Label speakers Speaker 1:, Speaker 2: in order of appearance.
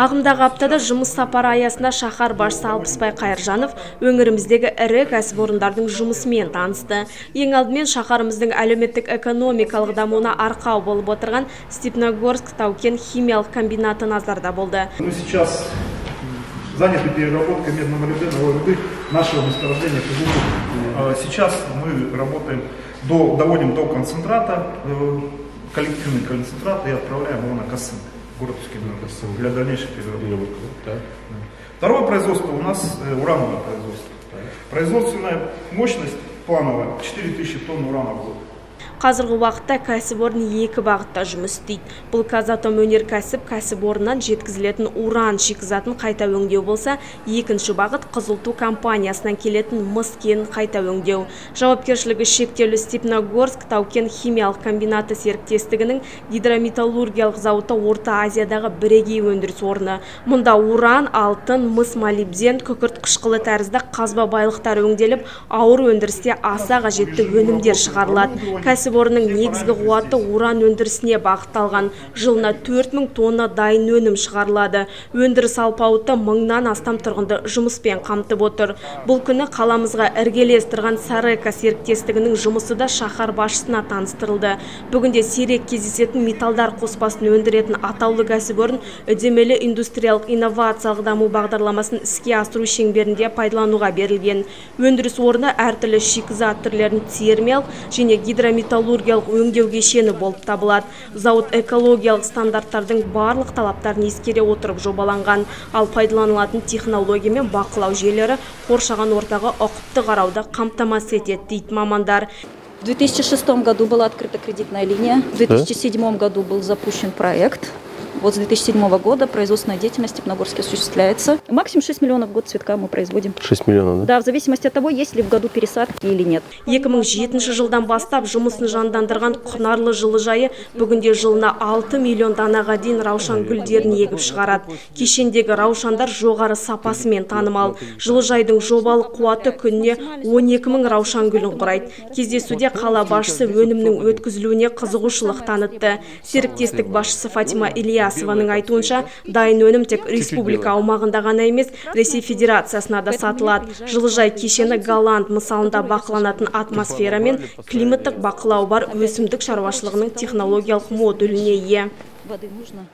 Speaker 1: Ағымдағы аптада жұмыс сапары аясында шаһар басшысы Алпысбай Қайыржанов өңіріміздегі ірі кәсіпорындардың жұмысымен танысты. Ең алдымен шаһарымыздың әлеуметтік экономикалық дамуына арқау болып отырған Степногорск тау-кен химиялық комбинаты назарда болды.
Speaker 2: Мы сейчас заняты переработкой медно-молибденовой руды нашего месторождения Сейчас мы работаем, до, доводим до концентрата, э, коллективный концентрат и отправляем его на Косынк, город Усть-Китай, для дальнейшей переработки. Второе производство у нас э, урановое производство. Производственная мощность плановая 4000 тонн урана в год.
Speaker 1: Қазіргі уақытта кәсіпорын екі бағытта жұмыс істейді. Бұл Казатом өнеркәсіп кәсіпорыннан жеткізілетін уран шикізатын қайта өңдеу болса, екінші бағыт Қызылту компаниясынан келетін мыс кенін қайта өңдеу. Жауапкершілігі шектеулі Степногорск тау-кен химиялық комбинаты серіктестігінің гидрометаллургиялық зауыты Орта Азиядағы бірегей өндіріс орны. Мұнда уран, алтын, мыс молибден, күкірт қышқылы тәрізді қазба байлықтар өңделіп, ауыр өндірісте аса қажетті өнімдер шығарылады. Кәсіпорынның негізгі қуаты уран өндірісіне бағытталған. Жылына 4000 тонна дайын өнім шығарылады. Өндіріс алпауыты мыңнан астам тұрғынды жұмыспен қамтып отыр. Бұл күні қаламызға іргелес тұрған Сарыка серіктестігінің жұмысы да шаһар басшысына таныстырылды. Бүгінде сирек кездесетін металдар қоспасын өндіретін атаулы кәсіпорын үдемелі индустриялық инновациялық даму бағдарламасын іске асыру шеңберінде пайдалануға берілген. Өндіріс орны әртүрлі шикізат түрлерін термиялық және гидрометаллургиялық өңдеу кешені болып табылады. Зауыт экологиялық стандарттардың барлық талаптарын ескере отырып жобаланған, ал пайдаланылатын технология мен бақылау жүйелері қоршаған ортаға ұқыпты қарауды қамтамасыз етеді дейді мамандар.
Speaker 3: В 2006 году была открыта кредитная линия, в 2007 году был запущен проект. Вот с 2007 года производственная деятельность в Степногорске осуществляется. Максимум 6 миллионов в год цветка мы производим.
Speaker 4: 6 миллионов, да?
Speaker 3: Да, в зависимости от того, есть ли в году пересадки или нет.
Speaker 1: 2007 жылдан бастап жұмысын жандандырған құнарлы жылыжайы бүгінде жылына 6 миллион данаға дейін раушан гүлдерін егіп шығарады. Кешендегі раушандар жоғары сапасымен танымал. Жылыжайдың жобалық қуаты күніне 12 мың раушан гүлін құрайды. Кездесуде қала басшысы өнімнің өткізілуіне қызығушылық танытты. Серіктестік басшысы Фатима Ильясованың айтуынша, дайын өнім тек республика аумағында ғана емес, Ресей Федерациясына да сатылады. Жылыжай кешені Голланд мысалында бақыланатын атмосфера мен климаттық бақылау бар өсімдік шаруашылығының технологиялық модуліне ие.
Speaker 3: Воды нужно.